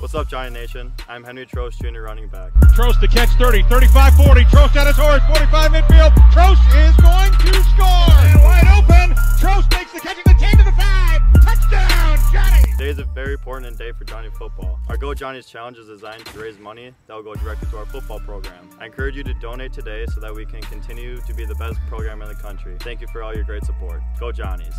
What's up, Giant Nation? I'm Henry Trost, junior running back. Trost to catch 30, 35 40. Trost at his horse, 45 midfield. Trost is going to score. And wide open. Trost makes the catch at the 10 to the 5. Touchdown, Johnnie. Today is a very important day for Johnnie football. Our Go Johnnies challenge is designed to raise money that will go directly to our football program. I encourage you to donate today so that we can continue to be the best program in the country. Thank you for all your great support. Go Johnnies.